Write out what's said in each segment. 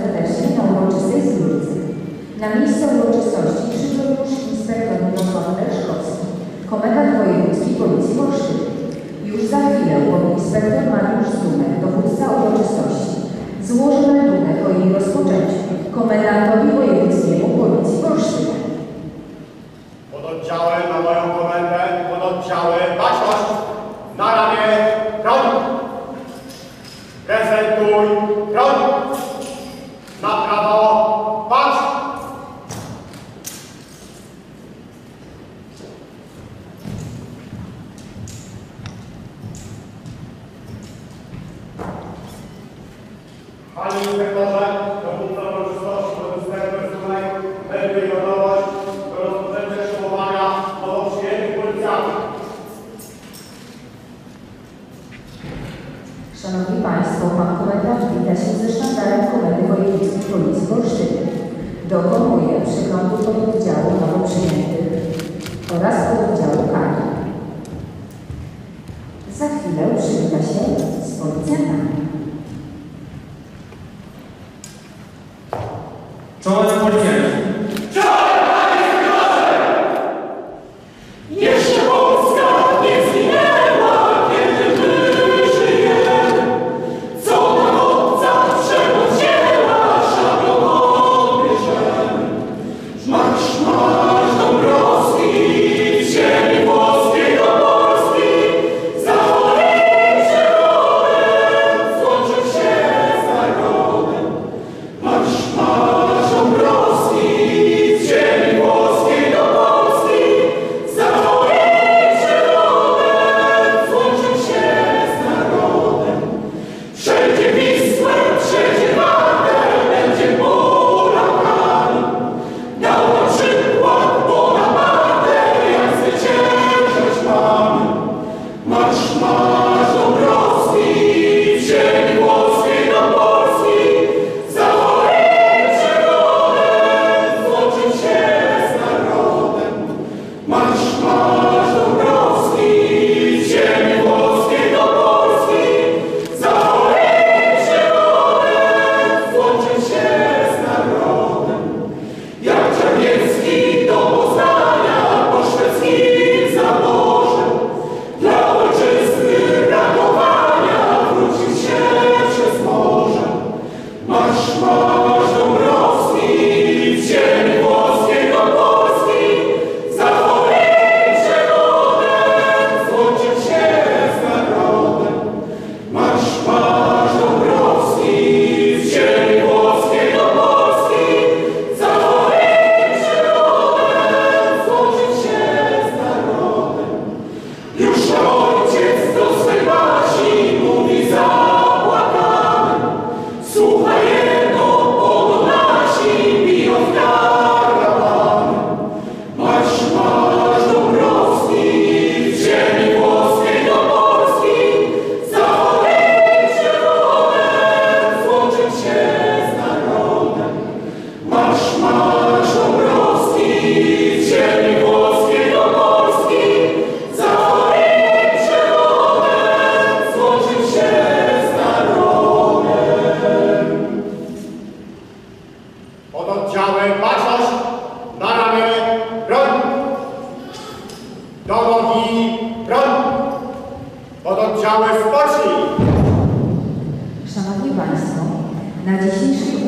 serdecznie na uroczystej zbiórce. Na miejsce uroczystości przybył już inspektor Mirosław Leszkowski, komendant wojewódzki Policji Olsztynie. Już za chwilę pan inspektor Mariusz Zumek, dowódca uroczystości, złoży meldunek o jej rozpoczęciu komendantowi wojewódzkiemu Policji w Olsztynie. Pododdziały na moją komendę, pododdziały, baczność, na ramię, 欢迎。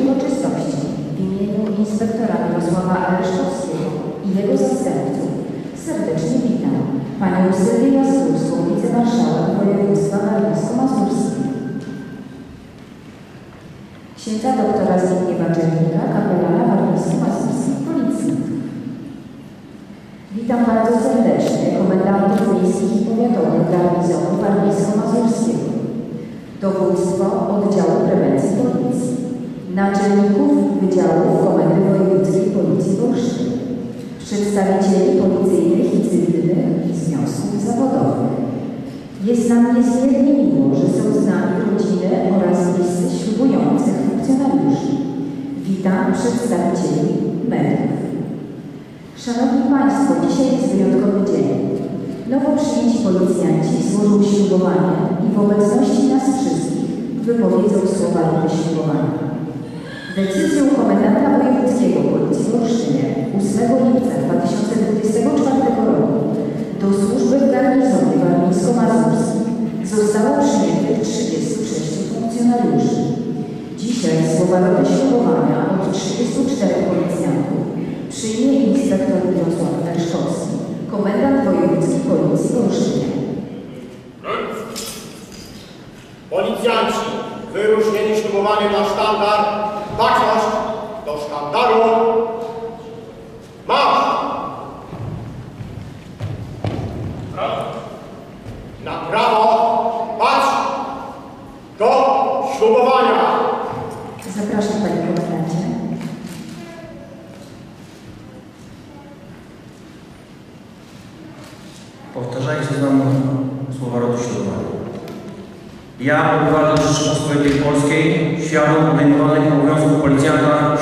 Uroczystości w imieniu inspektora Mirosława Aleszkowskiego i jego zastępców serdecznie witam Panią Sylwię Jaskulską, wicemarszałek województwa warmińsko-mazurskiego. Księdza doktora Zbigniewa Czernika, kapelana warmińsko-mazurskiej policji. Witam bardzo serdecznie komendantów miejskich i powiatowych garnizonu warmińsko-mazurskiego, dowództwo oddziału prewencji policji, naczelników wydziałów Komendy Wojewódzkiej Policji Olsztynie, przedstawicieli policyjnych i cywilnych związków zawodowych. Jest nam niezmiernie miło, że są z nami rodziny oraz bliscy ślubujących funkcjonariuszy. Witam przedstawicieli mediów. Szanowni Państwo, dzisiaj jest wyjątkowy dzień. Nowo przyjęci policjanci złożą ślubowanie i w obecności nas wszystkich wypowiedzą słowa do ślubowania. Decyzją komendanta wojewódzkiego Policji w Olsztynie 8 lipca 2024 roku do służby w garnizonie warmińsko-mazurskim zostało przyjętych 36 funkcjonariuszy. Dzisiaj słowa ślubowania od 34 policjantów przyjmie inspektor Mirosław Erszkowski, komendant wojewódzki Policji w Olsztynie. Policjanci wyróżnieni ślubowaniem na sztandar, baczność do sztandaru. Marsz! Na prawo, patrz do ślubowania. Zapraszam Panie Komendancie. Powtarzajcie za mną słowa rodu ślubowania. Ja, obywatel Rzeczypospolitej Polskiej, świadom podejmowanych obowiązków policjanta,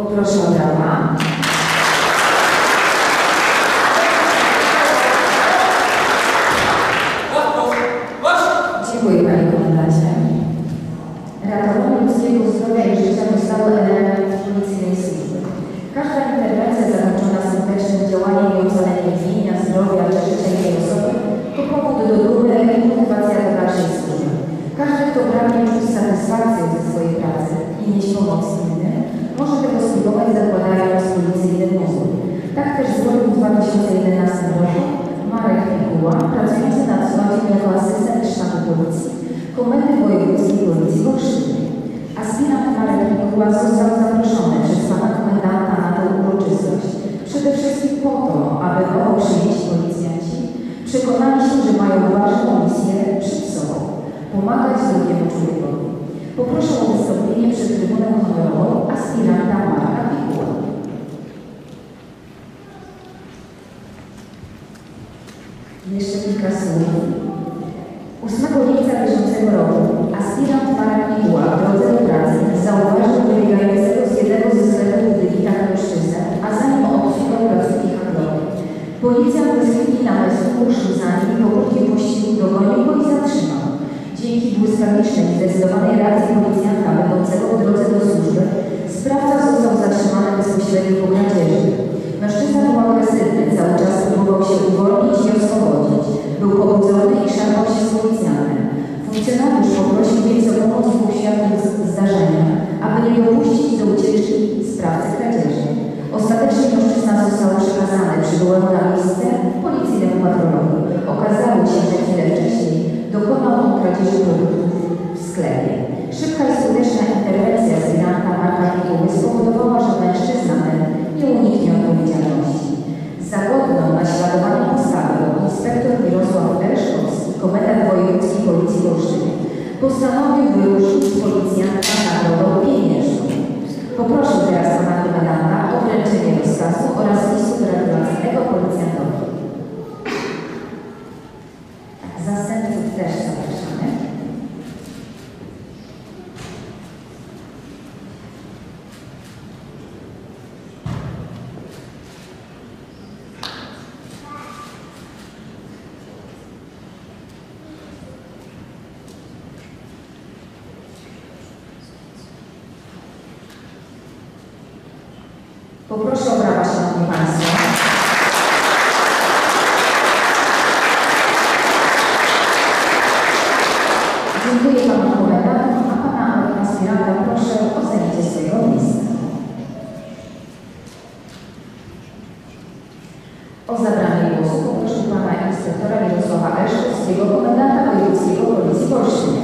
Poproszę o brawa. Na wprost. Marsz! Dziękuję Panie Komendancie. Ratowanie ludzkiego zdrowia i życia to stały element policyjnej służby. Każda interwencja zakończona skutecznym działaniem i ocaleniem imienia, zdrowia czy życia innej osoby to powód do dumy i motywacja do dalszej służby. Każdy, kto pragnie czuć satysfakcję ze swojej pracy i nieść pomoc innym, może tego spróbować zakładając policyjny mózg. Tak też zrobił w 2011 roku Marek Mikuła, pracujący na co dzień jako asystent sztabu policji Komendy Wojewódzkiej Policji w Olsztynie. Aspirant Marek Mikuła został zaproszony przez pana komendanta na tę uroczystość. Przede wszystkim po to, aby nowo przyjęci policjanci przekonali się, że mają ważną misję przed sobą pomagać drugiemu człowiekowi. Poproszę o wystąpienie przed Trybuną Honorową aspiranta Marka Mikuła. Jeszcze kilka słów. 8 lipca bieżącego roku aspirant Marek Mikuła w drodze do pracy zauważył wybiegającego z jednego ze sklepów w Gliwicach mężczyznę, a za nim odsunął placówki handlowe. Policjant bez chwili namysłu ruszył za nim, po krótkim pościgu dogonił go i zatrzymał. Dzięki błyskawicznej zdecydowanej reakcji policjanta będącego w drodze do służby, sprawca został zatrzymany bezpośrednio po kradzieży. Dopuścić do ucieczki sprawcy kradzieży. Ostatecznie mężczyzna został przekazany przybyłemu na miejsce policyjnemu patrolowi. Okazało się, że chwilę wcześniej dokonał on kradzieży produktów w sklepie. Szybka i skuteczna interwencja aspiranta Marka Mikuły spowodowała, że mężczyzna ten nie uniknie odpowiedzialności. Zagodną naśladowania postawy inspektor Mirosław Ereszkowski, komendant wojewódzkiej policji Olsztynie, postanowił wyruszyć policjanta na drogę pieniężną. Poproszę teraz pana komendanta o wręczenie rozkazu oraz listu policjantowi. Zastępców też zapraszamy. Poproszę o brawa, Szanowni Państwo. Dziękuję Panu Komendantom, a Pana aspiranta proszę o zajęcie swojego miejsca. O zabranie głosu poproszę Pana Inspektora Mirosława Eszkowskiego, Komendanta Wojewódzkiego Policji w Olsztynie.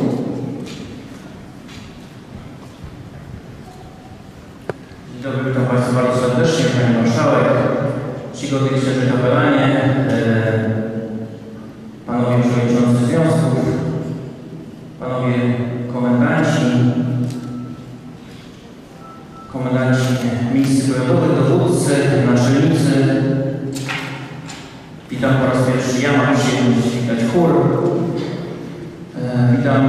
Dzień dobry, witam Państwa bardzo serdecznie, Pani Marszałek, czcigodny księży kapelanie, e, Panowie Przewodniczący Związków, Panowie Komendanci, Komendanci Miejsc Powiatowych, Dowódcy, Naczelnicy. Witam po raz pierwszy ja, mam dzisiaj widać chór. E, Witam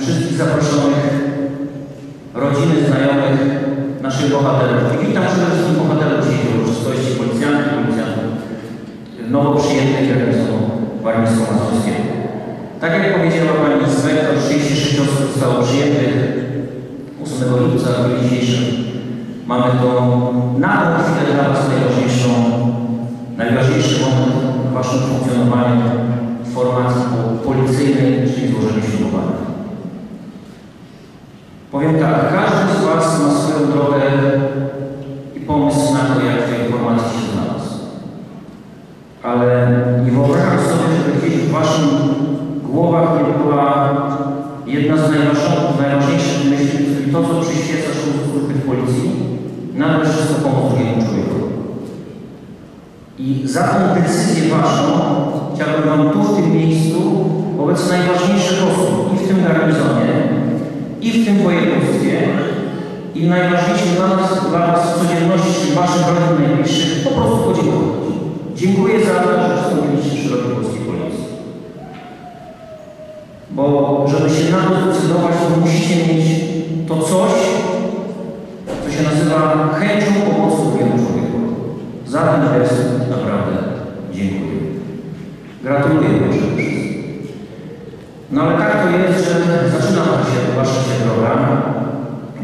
wszystkich zaproszonych rodziny, znajomych naszych bohaterów. I witam przede wszystkim bohaterów dzisiejszej uroczystości, policjantów, policjantów nowo przyjętych garnizonu warmińsko-mazurskiego. Tak jak powiedziała Pani Inspektor, 36 osób zostało przyjętych 8 lipca, w dniu dzisiejszym. Mamy to na chwilę dla Was najważniejszą, najważniejszy moment w Waszym funkcjonowaniu w formacji policyjnej, czyli złożeniu ślubowania. Powiem tak, każdy z Was ma swoją drogę i pomysł na to, jak tej formacji się znalazł. Ale nie wyobrażam sobie, żeby gdzieś w Waszym głowach nie była jedna z najważniejszych, najważniejszych myśli, czyli to, co przyświeca służby policji, nadal wszystko pomóc drugiemu człowiekowi. I za tą decyzję Waszą chciałbym Wam tu w tym miejscu wobec najważniejszych osób i w tym garnizonie, i w tym województwie, i najważniejszym dla nas, dla Was w codzienności, czyli Waszych rodzin najbliższych, po prostu podziękować. Dziękuję za to, że wstąpiliście w polskiej policji. Bo żeby się na to zdecydować, to musicie mieć to coś, co się nazywa chęcią pomocy drugiemu człowiekowi. Za ten gest naprawdę dziękuję. Gratuluję Wam. No ale tak to jest, że zaczyna się wasza się droga.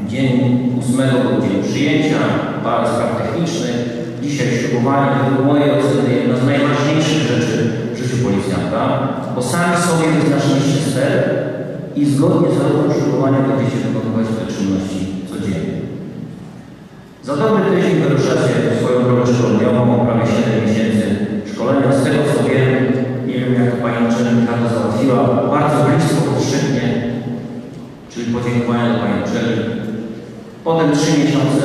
Dzień 8 był dzień przyjęcia, parę spraw technicznych. Dzisiaj ślubowanie, według mojej oceny, jedna z najważniejszych rzeczy policjanta, bo sami sobie wyznaczyliście ster i zgodnie z rodem ślubowania będziecie wykonywać te czynności codziennie. Za dobry tydzień wyruszacie swoją drogę szkoleniową, prawie 7 miesięcy szkolenia. Z tego co wiem, nie wiem jak Pani Naczelnika to załatwiła, bardzo blisko, szybnie, czyli podziękowania do Pani Naczelnik. Potem 3 miesiące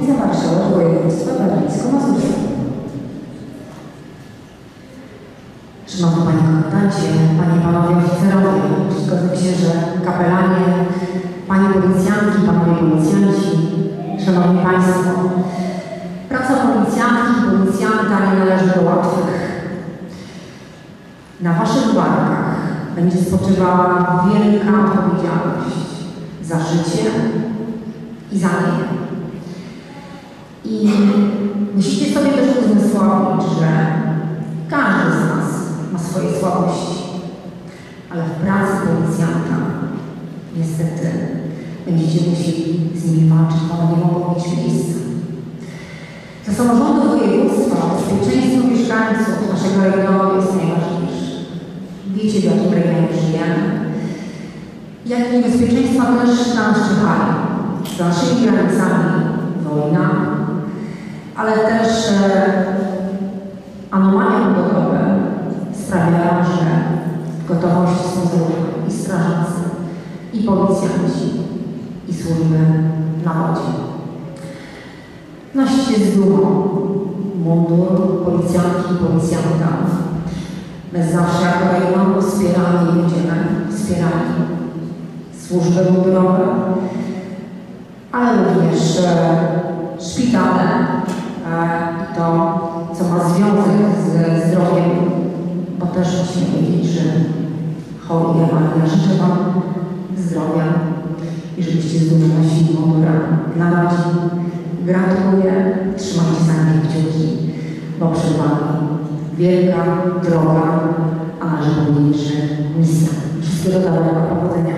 wicemarszałek województwa warmińsko-mazurskiego. Szanowny Panie Komendancie, Panie Panowie Oficerowie, zgodzę się, że kapelanie, Panie Policjanki, Panowie Policjanci, Szanowni Państwo, praca policjantki i policjanta nie należy do łatwych. Na Waszych barkach będzie spoczywała wielka odpowiedzialność za życie i za nie. I musicie sobie też uzmysłowić, że każdy z nas ma swoje słabości, ale w pracy policjanta niestety będziecie musieli z nimi walczyć, bo one nie mogą mieć miejsca. Dla samorządu województwa bezpieczeństwo mieszkańców naszego regionu jest najważniejsze. Wiecie, w jakim regionie żyjemy. Jak niebezpieczeństwa też nas czyhają. Za naszymi granicami wojna, ale też e, anomalia budowe sprawiają, że w gotowości są zarówno i strażacy, i policjanci, i służby na wodzie. Nosicie z dumą mundur policjantki i policjanta. My zawsze jako rejon wspierali i będziemy wspierali służby mundurowe, ale również e, szpitale i to, co ma związek ze zdrowiem, bo też musimy wiedzieć, że chory Maria życzę Wam zdrowia i żebyście z dumą nosili mundura dla rodzin. Gratuluję, trzymajcie za mnie kciuki, bo przed Wami wielka droga, a może że misja. Wszystkiego dobrego, powodzenia.